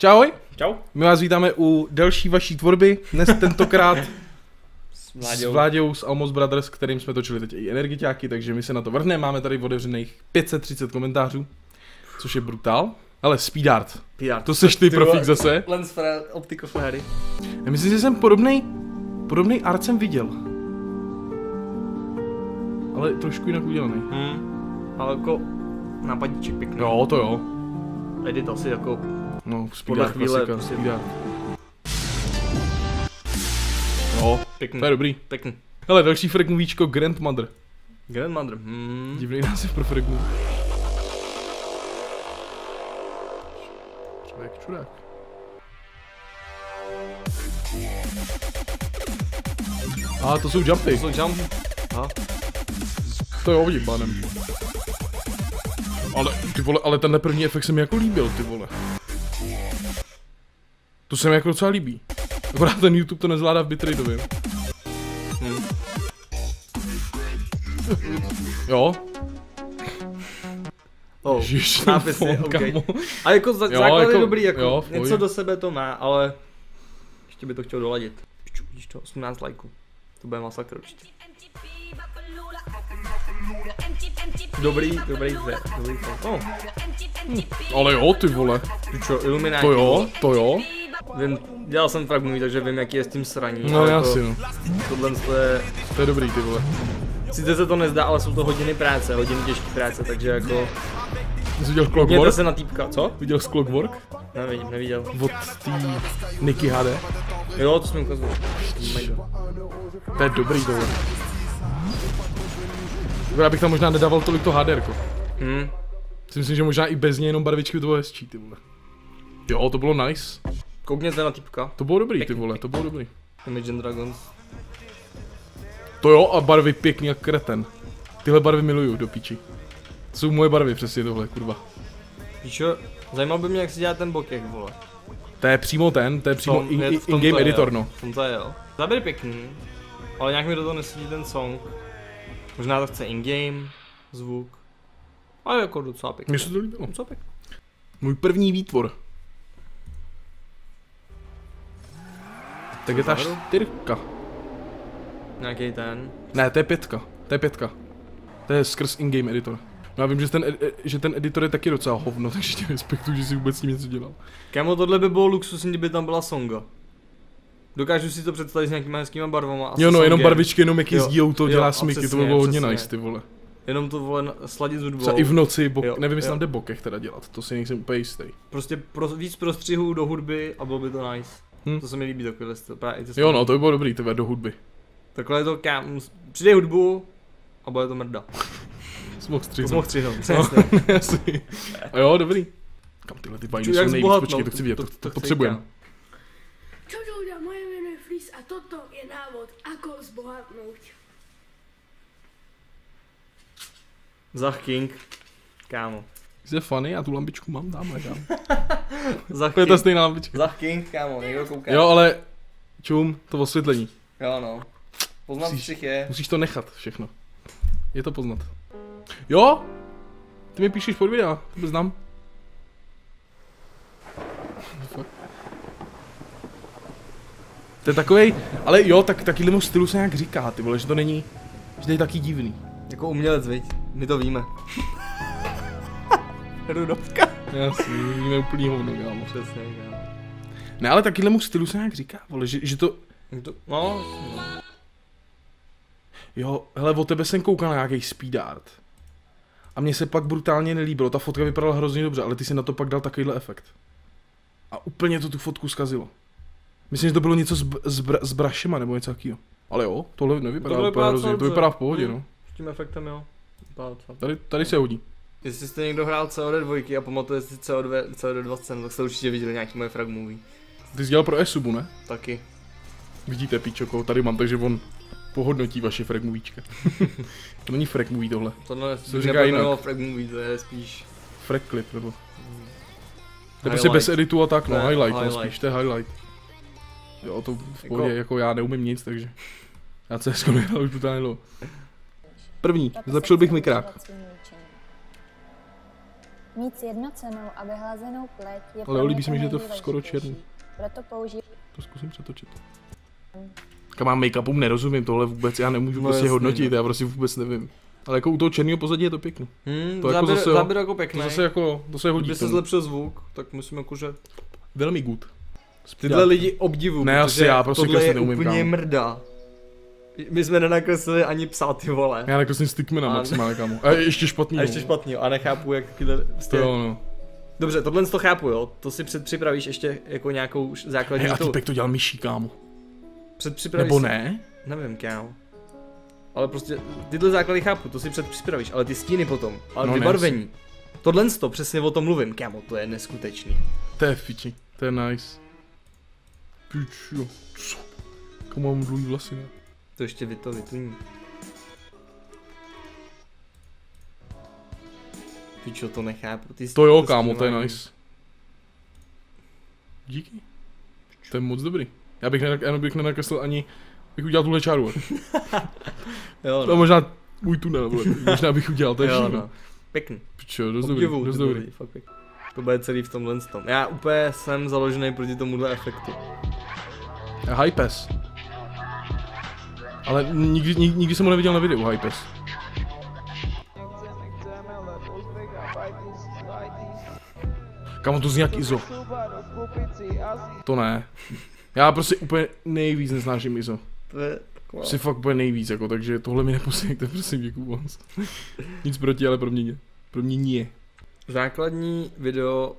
Čau, Čau. my vás vítáme u další vaší tvorby, dnes tentokrát S s Vláďou. Vláďou z Almos Brothers, s kterým jsme točili teď i energiťáky, takže my se na to vrhneme, máme tady otevřených 530 komentářů, což je brutál. Ale speed art, PR. to seš ty Ty profík zase. Lens flare, optical flary. Já myslím, že jsem podobný, podobný art jsem viděl. Ale trošku jinak udělaný. Hmm. Ale jako nápadíček pěkný. Jo, to jo. Edit asi jako No, speed Podle art, chvíle klasika, prostě-. Jo, pěkný. to je dobrý. Pěkný. Hele, další fragmovíčko Grandmother. Grandmother. Hmm. Divný název pro fragmu. Člověk čurák. A to jsou jumpy. To jsou jump. Aha. To vidím pánem. Ale, ty vole, ale tenhle první efekt se mi jako líbil, ty vole. To se mi jako docela líbí. Akorát ten YouTube to nezvládá v bitrateově. Hmm. Jo, Oh. Ježiš, nápisy, fond, ok. kamo. A jako za, Jo, základ jako- je dobrý, jako jo, něco do sebe to má, ale ještě by to chtěl doladit. Piču, vidíš to, 18 lajků. To bude masakr určitě. Dobrý, dobrý zde, dobrý. Oh, Ale jo, ty vole. pičo, Illuminati. To jo, to jo. Vím, dělal jsem fragmují, takže vím, jaký je s tím sraní. No jasně, to, no. Tohle to je, To je dobrý, ty vole. sice se to nezdá, ale jsou to hodiny práce, hodiny těžké práce, takže jako, Jsi viděl mějte Clockwork? se na týpka, co? Viděl jsi Clockwork? Nevidím, neviděl. Od tý Nicky HD? Jo, to jsem ukazoval. Mega. To je dobrý, tohle. Já bych tam možná nedával tolik to HDR. Hm, Si myslím, že možná i bez něj jenom barvičky to bylo hezčí, ty vole. Jo, to bylo nice. Koukněte na týpka. To bylo dobrý, ty vole, to bylo dobrý. Imagine Dragons. To jo, a barvy pěkný jak kreten. Tyhle barvy miluju, do píči. To jsou moje barvy, přesně tohle, kurva. Píčo, zajímal by mě, jak si dělá ten bokeh, vole. To je přímo ten, to je přímo Tom- in- in- in-game editor, no. V tom to je, jo. Záběr pěkný, ale nějak mi do toho nesedí ten song. Možná to chce in-game, zvuk. Ale jako docela pěkný. Mně se to líbilo. Docela pěkný. Můj první výtvor. Tak je ta čtyřka. Nějaký ten. Ne, to je pětka. To je pětka. To je skrz in-game editor. No já vím, že ten, e- že ten editor je taky docela hovno, takže tě respektuju, že si vůbec s tím něco dělal. Kámo, tohle by bylo luxusní, kdyby tam byla songa. Dokážu si to představit s nějakýma hezkýma barvama. jo no, jenom barvičky, jenom jak Jo, jezdí to jo, dělá smyky, to by bylo hodně nice, ty vole. Jenom to vole sladit s hudbou. Třeba i v noci, bo- Jo, nevím, jestli tam jde bokeh teda dělat, to si nejsem úplně jistý. Prostě pro, víc prostřihů do hudby a bylo by to nice. Hm. To se mi líbí takovýhle styl. Právě ty Jo no, to by bylo dobrý, tebe do hudby. Takhle je to kam, přidej hudbu a bude to mrda. Smoh To střihnout. jsme mohl střihnout, No, přesně. A jo, dobrý. Kam tyhle ty Ču, jsou nejvíc, zbohatnout, počkej, to chci vidět, to, to, chci potřebujeme. vidět. Čo ľudia, moje meno je Flis a toto je návod, ako zbohatnúť. Zach King. Kámo. Jsi funny, já tu lampičku mám, dám, dám. Zach To je ta stejná lampička. Zach King, kámo, někdo kouká. Jo, ale čum, to osvětlení. Jo no. Poznat Musíš- je. Musíš to nechat všechno. Je to poznat. Jo? Ty mi píšeš pod videa, to znám. To je takovej, ale jo, tak takovému stylu se nějak říká, ty vole, že to není, že to je taky divný. Jako umělec, viď? My to víme. Rudovka. Jasně, víme úplný hovno, kámo. Přesně, kámo. Ne, ale takovému stylu se nějak říká, vole, že, že to, to- No, jo, hele, o tebe jsem koukal na nějaký speed art. A mně se pak brutálně nelíbilo, ta fotka vypadala hrozně dobře, ale ty si na to pak dal takovýhle efekt. A úplně to tu fotku zkazilo. Myslím, že to bylo něco s, s, br- s brašema nebo něco takového. Ale jo, tohle nevypadá Tohle úplně hrozně, to vypadá v pohodě, Hmm. no. s tím efektem jo. Tady, tady se hodí. Jestli jste někdo hrál COD 2 a pamatuje si COD, COD 20, tak jste určitě viděli nějaký moje frag movie. Ty jsi dělal pro Esubu, ne? Taky. Vidíte, píčoko, tady mám, takže on pohodnotí vaše frag movíčka. to není frag movie tohle. Tohle to bych říká nepojmenoval jinak. frag movie, to je spíš Frag clip, nebo... To je Highlight. prostě bez editu a tak, no, Ne, highlight, no, highlight. spíš to je highlight. Jo, to v Jako- pohodě, jako já neumím nic, takže... Já CS nehrál už brutálně. První, zlepšil bych mikrák. Mít sjednocenou a vyhlazenou pleť je Ale líbí se mi, že je to skoro černý. Proto používám To zkusím přetočit. Kam mám make-upům nerozumím, tohle vůbec, já nemůžu No prostě jasně, hodnotit, no. já prostě vůbec nevím. Ale jako u toho černého pozadí je to pěkný. Hmm, To jako záběr, zase jo. záběr jako To pěkný. zase jako, to se hodí Kdyby se zlepšil zvuk, tak musím jakože... Velmi good. Tyhle lidi obdivu, Ne, asi protože já prostě tohle je neumím, úplně kámo. mrda. My jsme nenakreslili ani psa, ty vole. Já nakreslím stickmana A- maximálně, kámo. A ještě špatný. A ještě špatný, a nechápu, jak tyhle... To Prostě... jo, no. Dobře, tohle to chápu, jo. To si předpřipravíš ještě jako nějakou základní Hej, a týpek to dělal myší, kámo. Předpřipravíš Nebo si- ne? Nevím, kámo. Ale prostě tyhle základy chápu, to si předpřipravíš, ale ty stíny potom, ale No, no, ne, vybarvení. Tohle to přesně o tom mluvím, kámo, to je neskutečný. To je v piči. To je nice. Pičo. Co? Komu mám dlouhý vlasy, ne? To ještě vy to vytuní. Pičo, to nechápu. Ty To jo, to kámo, to je nice. Díky. To je moc dobrý. Já bych, nenak, jenom bych nenakreslil ani, bych udělal tuhle čáru. Jo, To je no. možná můj tunel, vole. možná bych udělal, to je jo, no. Pěkný. Pičo, dost dobrý, dost dobrý. lidi, fakt pěkný. To bude celý v tomhle tom. Já úplně jsem založený proti tomuhle efektu. Hypes. Ale nikdy, nikdy, nikdy jsem ho neviděl na videu, Hypes. Kamo to zní jak Izo. To ne. Já prostě úplně nejvíc nesnáším Izo. To je taková... Si fakt úplně nejvíc, jako, takže tohle mi neposílejte, prosím, děkuju moc. Nic proti, ale pro mě ne. Pro mě nie. Základní video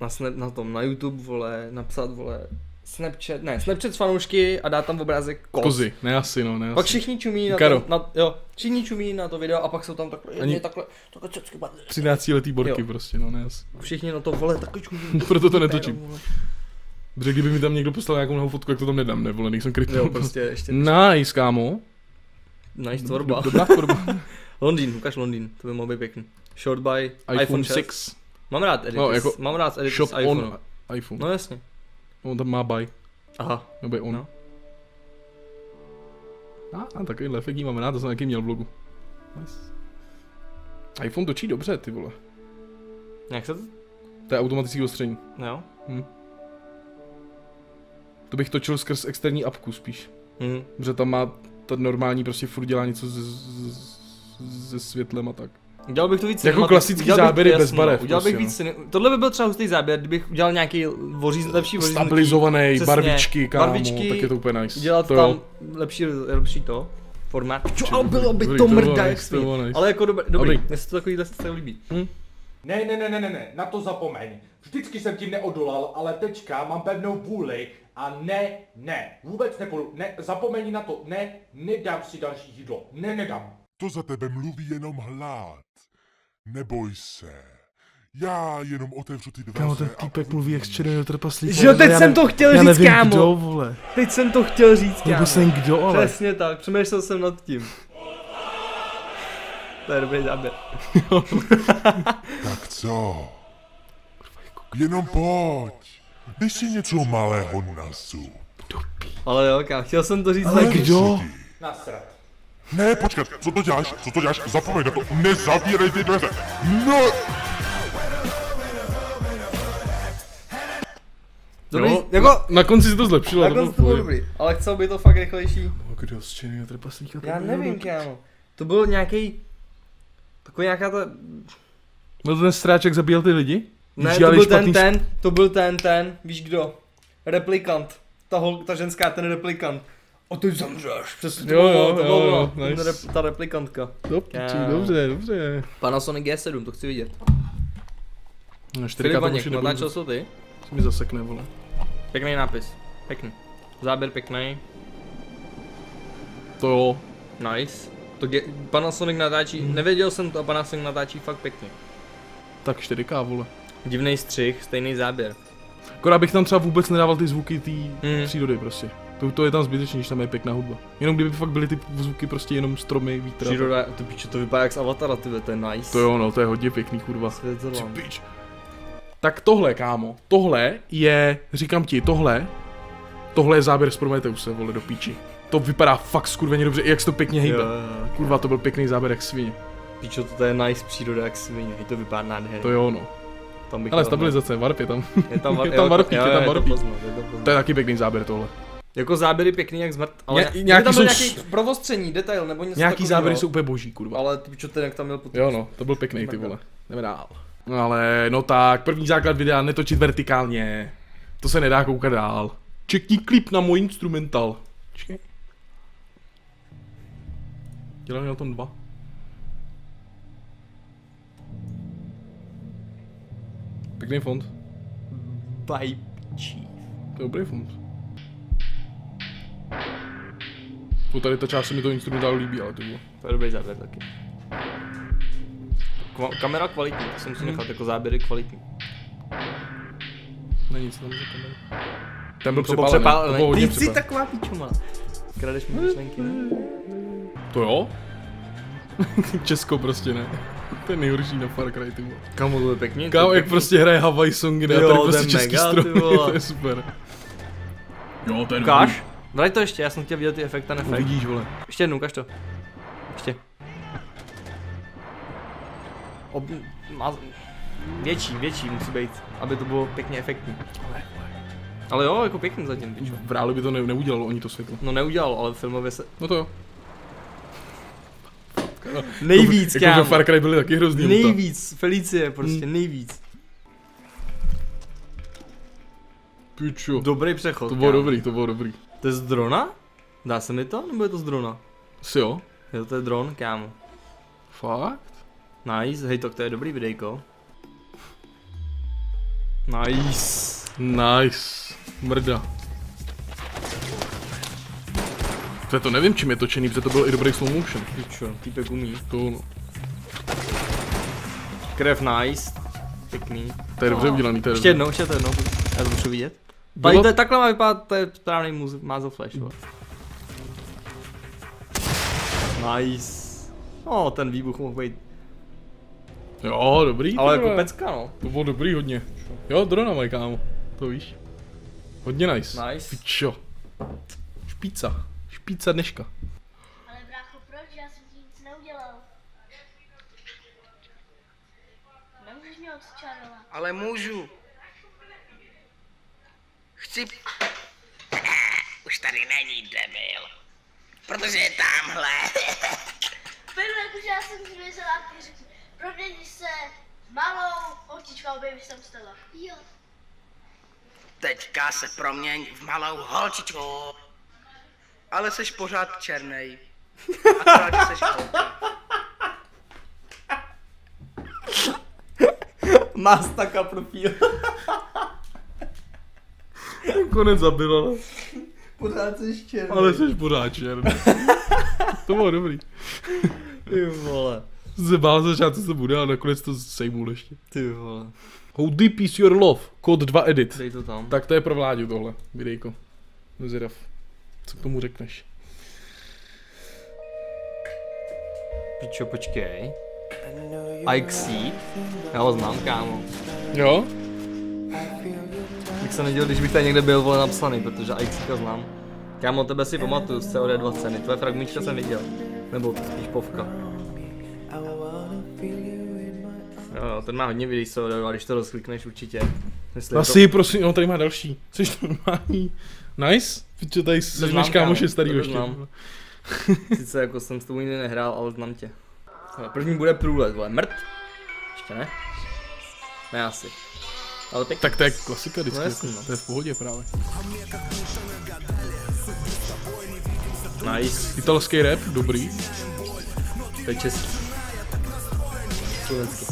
na, na tom, na YouTube, vole, napsat, vole, Snapchat, ne, Snapchat s fanoušky a dát tam obrázek koz. Kozy, ne asi, no, ne Pak asi. všichni čumí na Karo. to, na, jo, všichni čumí na to video a pak jsou tam takhle, Ani- Ani... takhle, takhle cecky, ba- 13 letý borky Jo. prostě, no, ne asi. všichni na to, vole, takhle čumí. Proto to netočím. Protože kdyby mi tam někdo poslal nějakou novou fotku, jak to tam nedám, ne, vole, nejsem krytý. Jo, prostě ještě, Nice, kámo. nice tvorba. Dobrá tvorba. Londýn, ukaž Londýn, to by mohl být pěkný. Short by iPhone, iPhone 6. 6. Mám rád edity, No, jako mám rád edity Shop z iPhone. on iPhone. No jasně. On tam má buy, Aha, nebo je on. No. A, a takovýhle efekt mám rád, to jsem taky měl v blogu. Nice. iPhone točí dobře, ty vole. jak se to? To je automatický ostření. Jo. To bych točil skrz externí apku spíš. Hm. Protože tam má ta normální prostě furt dělá něco se, se světlem a tak. Udělal bych to víc Jako klasický záběry bez jasně, barev No, udělal bych prostě, víc cine... Tohle by byl třeba hustý záběr, kdybych udělal nějaký voříz, lepší voříznutí. Stabilizovaný, Přesně, barvičky, kámo, barvičky, tak je to úplně nice. Udělat to tam lepší, lepší to. Formát. Čo, ale bylo by to mrda, jak nice. Ale jako dobrý, dobrý. Mně se to takovýhle se líbí. Ne, ne, ne, ne, ne, ne, na to zapomeň. Vždycky jsem tím neodolal, ale teďka mám pevnou vůli a ne, ne, vůbec nepůjdu, ne, zapomeň na to, ne, nedám si další jídlo, ne, nedám. To za tebe mluví jenom hlad. Neboj se. Já jenom otevřu ty dveře Kámo, ten týpek mluví jak z černého trpaslíka. Že jo, teď já jsem ne- to chtěl já říct, nevím, kámo. kdo, vole. Teď jsem to chtěl říct, kámo. Jsem kdo, ale. Přesně tak, přemýšlel jsem nad tím. To je dobrý záběr. Tak co? Jenom pojď. Dej si něco malého na zub. Ale jo, kámo, chtěl jsem to říct Ale kdo? Nasrat. Ne, počkat, co to děláš? Co to děláš? Zapomeň na to. Nezavírej ty dveře. No! Dobrý, Jo, jako, Na konci se to zlepšilo. takhle to bylo dobrý, ale chcel by to fakt rychlejší. Kdo z černého trpaslíka? Já nevím, kámo. To byl nějaký Takový nějaká ta... No ten stráček zabíjel ty lidi? Ne, to byl ten, ten, to byl ten, ten, víš kdo? Replikant. Ta, hol, ta ženská, ten replikant. A ty zemřeš. Přesně to Jo, bylo, jo, to jo, bylo, jo, ten nice. rep, ta replikantka. Do piči, Já- dobře, dobře. Panasonic G7, to chci vidět. Na 4K Filip to Vaněk, určitě nebudu, natáčel jsou ty? se mi zasekne, vole. Pěkný nápis. Pěkný. Záběr pěkný. To jo. Nice. To G- Panasonic natáčí, Hmm. nevěděl jsem to a Panasonic natáčí fakt pěkně. Tak 4K, vole. Divný střih, stejný záběr. Akorát bych tam třeba vůbec nedával ty zvuky té Mm. přírody prostě. To, to je tam zbytečný, když tam je pěkná hudba. Jenom kdyby fakt byly ty zvuky prostě jenom stromy, vítr. Příroda, to piče, to vypadá jak z Avatara, ty to je nice. To jo, no, to je hodně pěkný, kurva. Tak tohle, kámo, tohle je, říkám ti, tohle, tohle je záběr z Prometheuse, vole, do píči. To vypadá fakt skurveně dobře, i jak se to pěkně hejbe. Jo, jo, jo. Kurva, to byl pěkný záběr jak svině. Pičo, to je nice příroda jak svině, to vypadá nádherně. To jo, no. Tam bych Ale stabilizace, warp je tam. Je tam, je tam warpík, jo, je tam je to je to. To je taky pěkný záběr tohle. Jako záběry pěkný jak zmrt, ale Ně- Ně, nějaký tam byl jsou nějaký provostření, detail nebo něco Nějaký takovýho. záběry jsou úplně boží, kurva. Ale ty čo ten jak tam měl potom. Jo no, to byl pěkný ty vole. Jdeme dál. No ale, no tak, první základ videa, netočit vertikálně. To se nedá koukat dál. Čekni klip na můj instrumental. Čekej. Dělám na tom dva. Pěkný fond. Vibe Chief. To je dobrý fond. To tady ta část se mi to instrumentálu líbí, ale to bylo. To je dobrý záběr taky. Kva- kamera kvalitní, to se musí Hmm. nechat jako záběry kvalitní. Není nic tam za kameru. Ten byl To bylo přepálený. To přepálený. bylo hodně Ty jsi přepálený. taková pičuma. Kradeš mi myšlenky, ne? To jo? Česko prostě ne. To je nejhorší na Far Cry, ty vole. Kamu to je pěkně. Kámo, je jak prostě hraje Hawaii songy, ne? A Jo, tady to je prostě český mega, strom, ty vole. to je super. Jo, to je Ukáž? Daj to ještě, já jsem chtěl vidět ty efekty na efekt. Uvidíš, vole. Ještě jednou, ukaž to. Ještě. Ob... Má... Větší, větší musí být, aby to bylo pěkně efektní. Ale jo, jako pěkný zatím, pičo. V reálu by to ne, neudělalo oni to světlo. No neudělal, ale filmově se... No to jo. Nejvíc, jako, jako kámo. Far Cry byly taky hrozný. auta. Nejvíc, Felicie, prostě nejvíc. Pičo. Dobrý přechod, To bylo kámo. dobrý, to bylo dobrý. To je z drona? Dá se mi to, nebo je to z drona? Si jo? Jo, to je dron, kámo. Fakt? Nice, hej, to, to je dobrý videjko. Nice. Nice. Mrda. To je to nevím, čím je točený, protože to byl i dobrý slow motion. Pičo, týpek umí. To no. Krev nice. Pěkný. To je dobře udělaný, to je Ještě jednou, ještě to jednou, já to potřebuji vidět. Bylo- Tady to je, takhle má vypadat, to je správný muž- muzzle flash, jo. Nice. No, ten výbuch mohl být, Jo, dobrý. ty ale jako pecka no. To bylo dobrý hodně. Jo, drona mají, kámo. To víš. Hodně nice. Nice. Pičo. Špíca. Špíca dneška. Ale brácho, proč? Já jsem ti nic neudělal. Nemůžeš mě odčarovat. Ale můžu. Chci... Už tady není debil. Protože je tamhle. Pojďme, jakože já jsem si myslela, ty řekl, promění se malou holčičkou, baby jsem stala. Jo. Teďka se proměň v malou holčičku. Ale seš pořád černej. Akorát, že seš holka. Mastaka profil. Konec zabil, ale, Pořád jsi černý. ale jsi pořád černý. to bylo dobrý. Ty vole. Se bál začát, co to bude, ale nakonec to sejmul ještě. Ty vole. How deep is your love? Kód 2 edit. Dej to tam. Tak to je pro Vláďu tohle, videjko. Zvědav. Co k tomu řekneš? Pičo, počkej. Ike Seed? Já ho znám, kámo. Jo? Bych se nedělal, když bych tady někde byl vole napsaný, protože Seeda znám. Kámo, tebe si pamatuju z COD 2 ceny, tvoje fragmíčka jsem viděl. Nebo spíš povka. Jo, jo, ten má hodně videí z COD 2, když to rozklikneš určitě. Jestli je to- Asi, prosím, no tady má další. Jsi normální. Nice? Pičo, tady jsi než kámoše kámo, starý ještě. znám. Sice jako jsem s tou nikdy nehrál, ale znám tě. První bude průlet, vole, mrt? Ještě ne? Ne asi. Ale pěkně. Tak to je klasika vždycky. No jasný, jako, no. To je v pohodě právě. Nice, Italský rap, dobrý. to je český. Slovenský.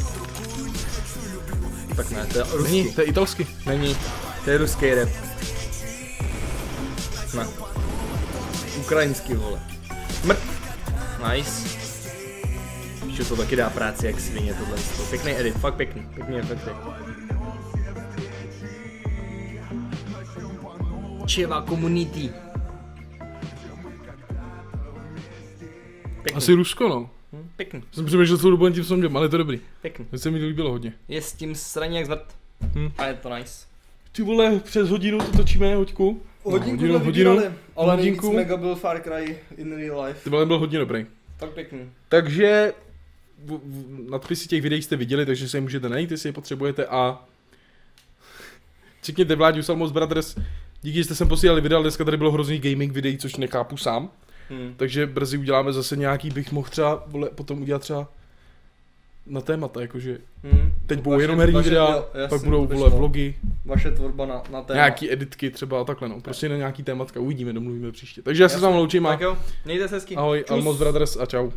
Tak ne, to je ruský. Není, to je italský. Není, to je ruský rap. Ne. Ukrajinský, vole. Mrt. Nice. Že to taky dá práci jak svině tohle. Pěkný edit, fakt pěkný, pěkný efekty. Čeva community. Pěkný. Asi Rusko, no. Hm, Pěkný, Jsem přemýšlel celou dobu jen tím sondem, ale je to dobrý. pěkný. To se mi to líbilo hodně. Je s tím sraní jak zvrt. Hm. A je to nice. Ty vole, přes hodinu to točíme, hoďku. Hodinku, No, to hodinu, vydírali, ale hodinku. nejvíc mega byl Far Cry in real life. Ty vole, byl hodně dobrý. Fakt pěkný. Takže v, v, nadpisy těch videí jste viděli, takže si je můžete najít, jestli je potřebujete a čekněte Vláďu Salmos Brothers, díky, že jste sem posílali videa, dneska tady bylo hrozný gaming videí, což nechápu sám, Hmm. takže brzy uděláme zase nějaký, bych mohl třeba, vole, potom udělat třeba na témata, jakože Hmm. teď budou jenom herní videa, jo, jasně, pak budou vole vlogy, Vaše tvorba na, na téma. nějaký editky třeba a takhle, no, prostě na nějaký tématka, uvidíme, domluvíme příště. Takže já se s vámi loučím a Tak jo, mějte se hezky. ahoj, Čus. Almos Brothers a čau.